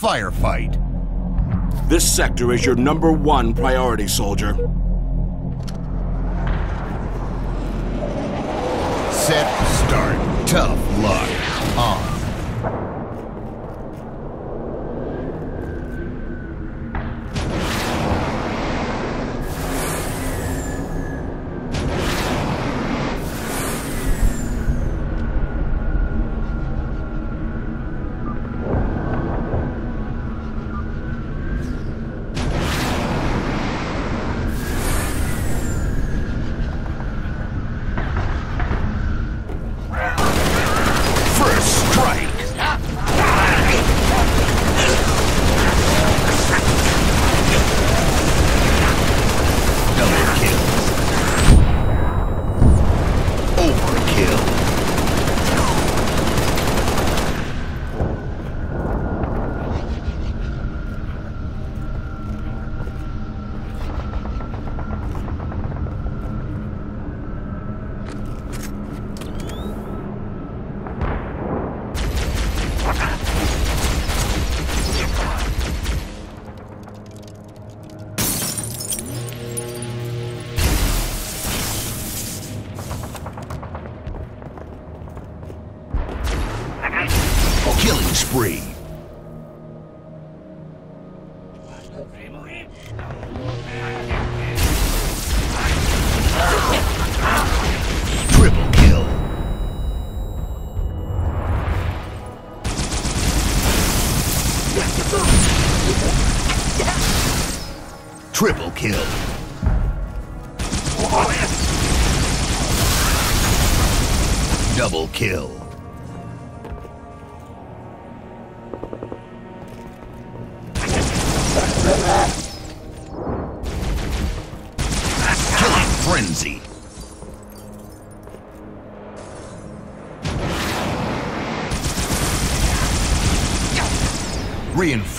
Firefight. This sector is your number one priority, soldier. Set, start. Tough luck. On.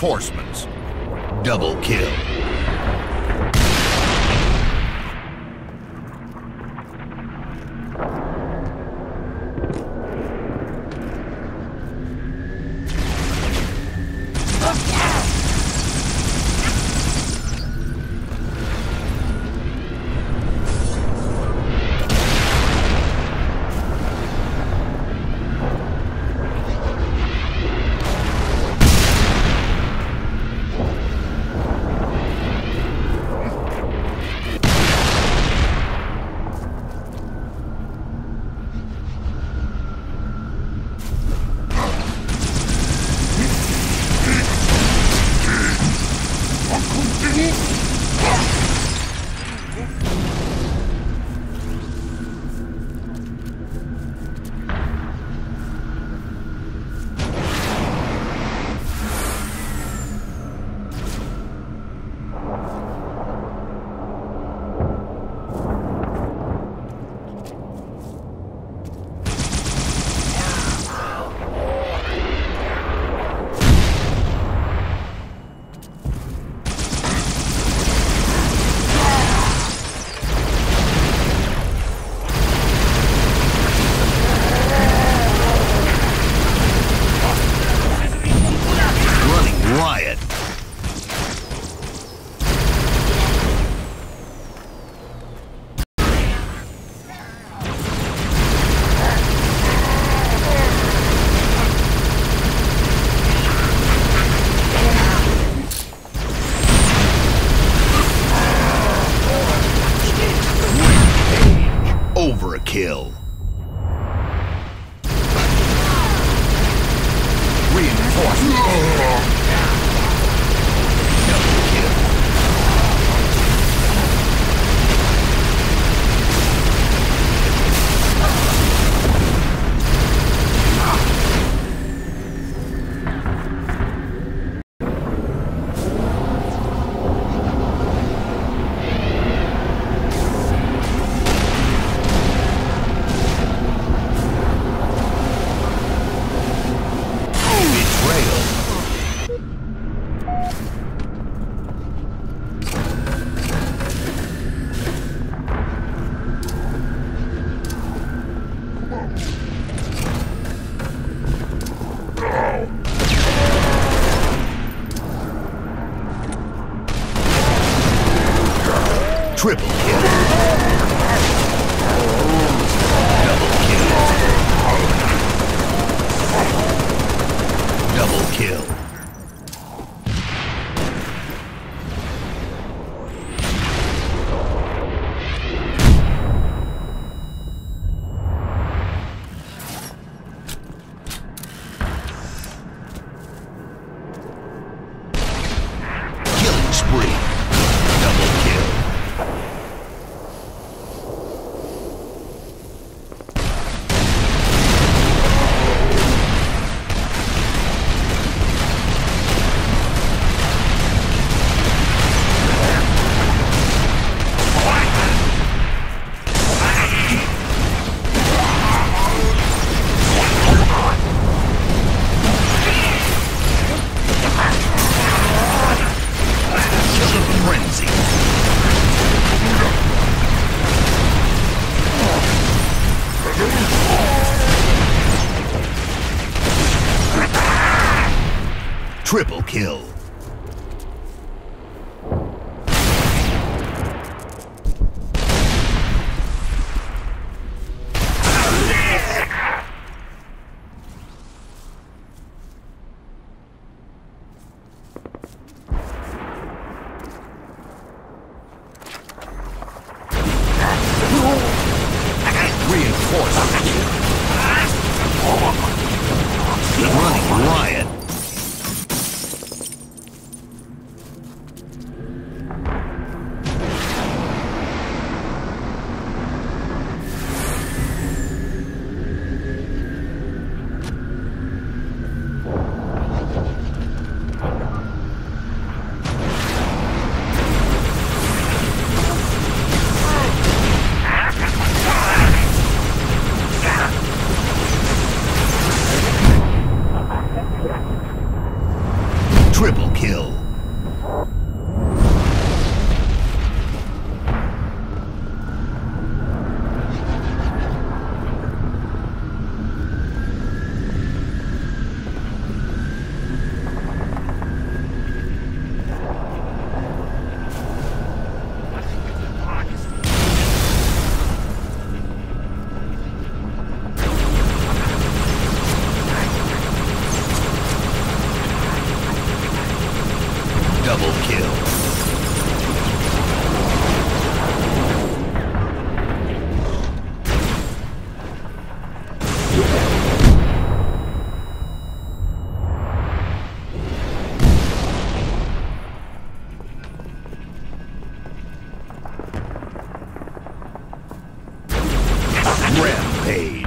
Reinforcements. Double kill. Triple kill. Double kill. Double kill. Rampage.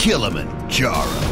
Killimanjaro.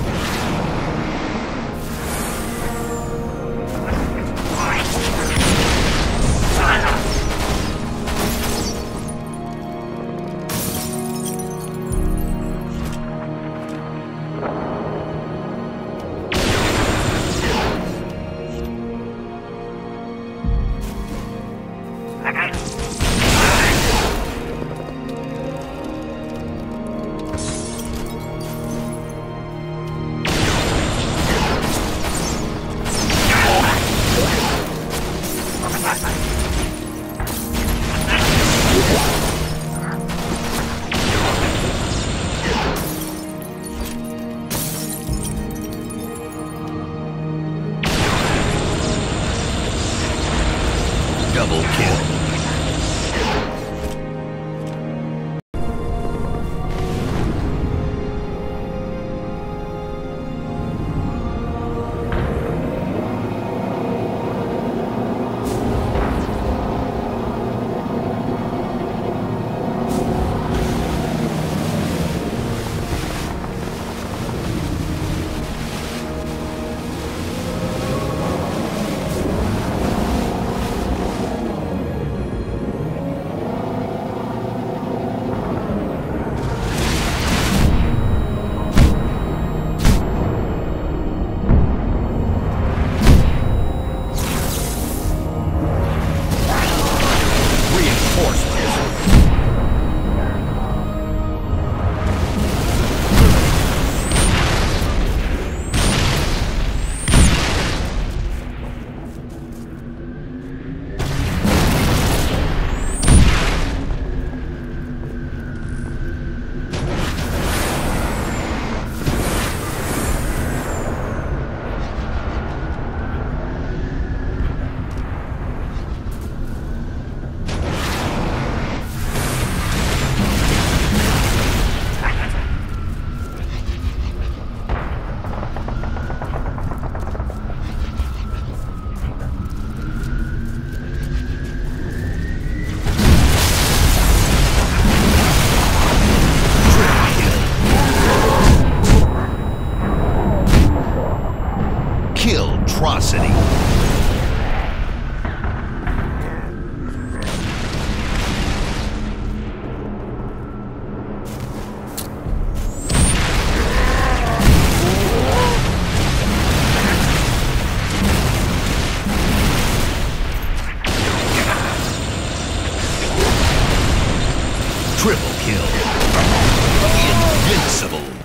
Invincible.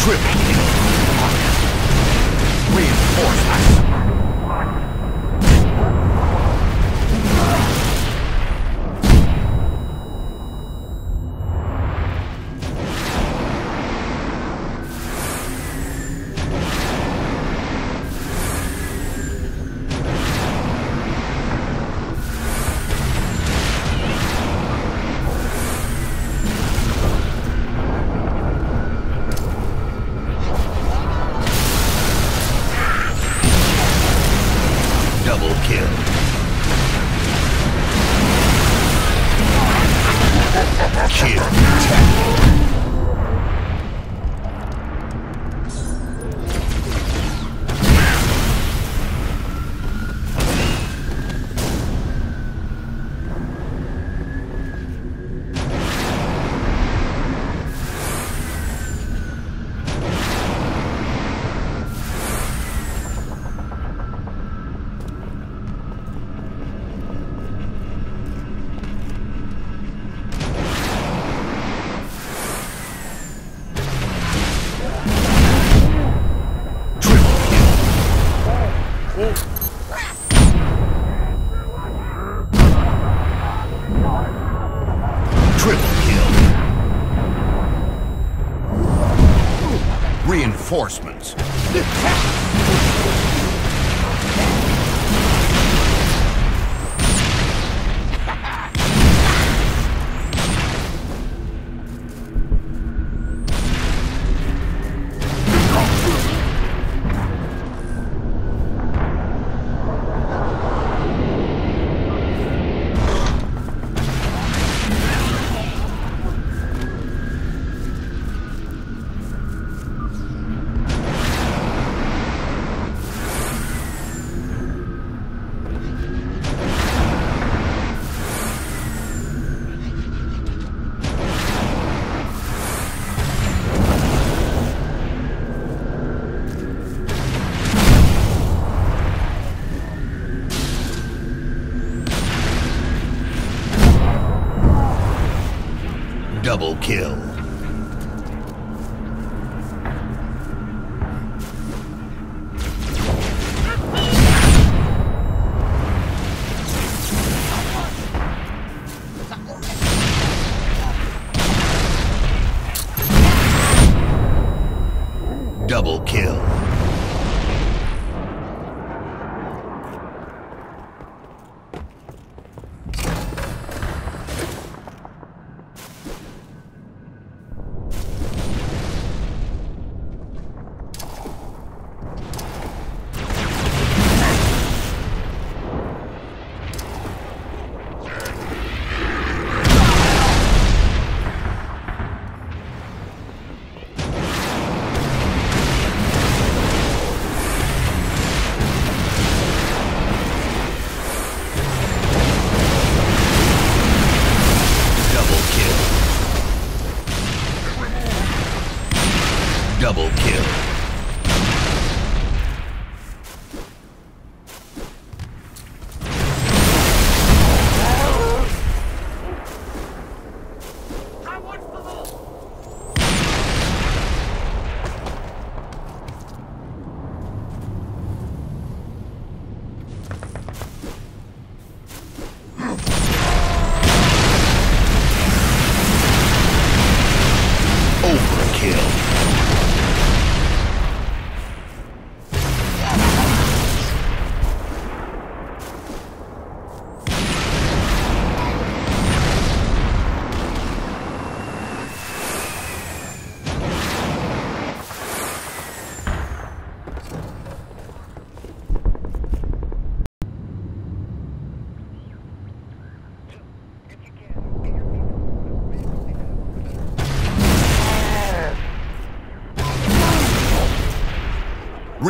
dripping. Reinforcements. Reinforcements. Double kill.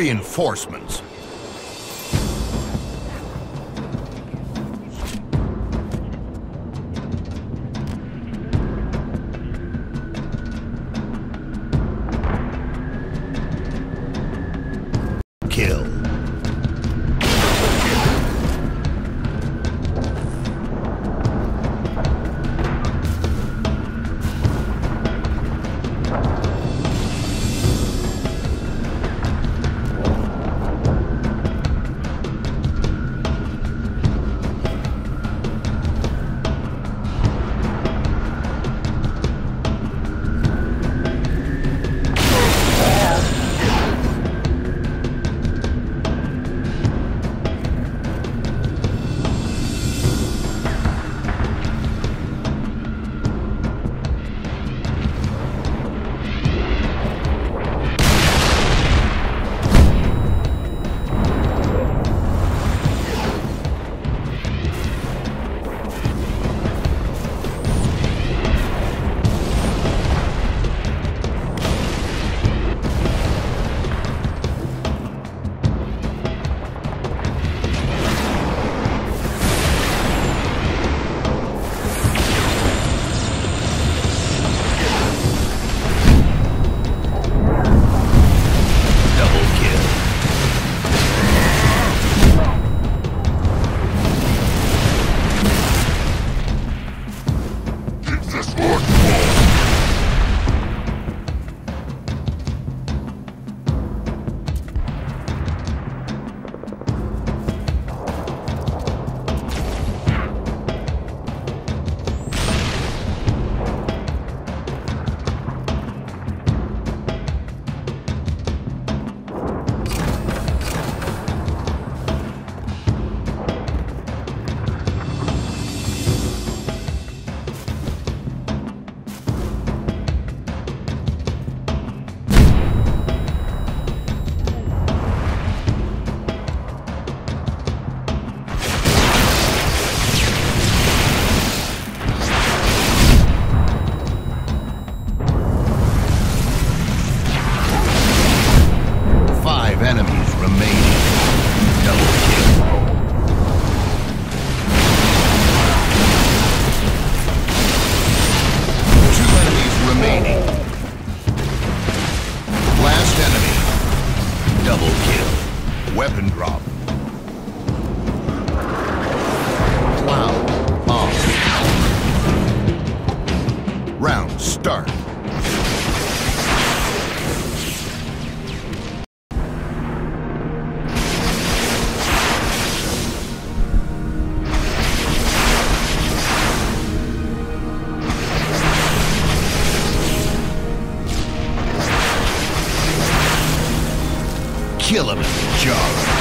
Reinforcements. Kill him, Jara.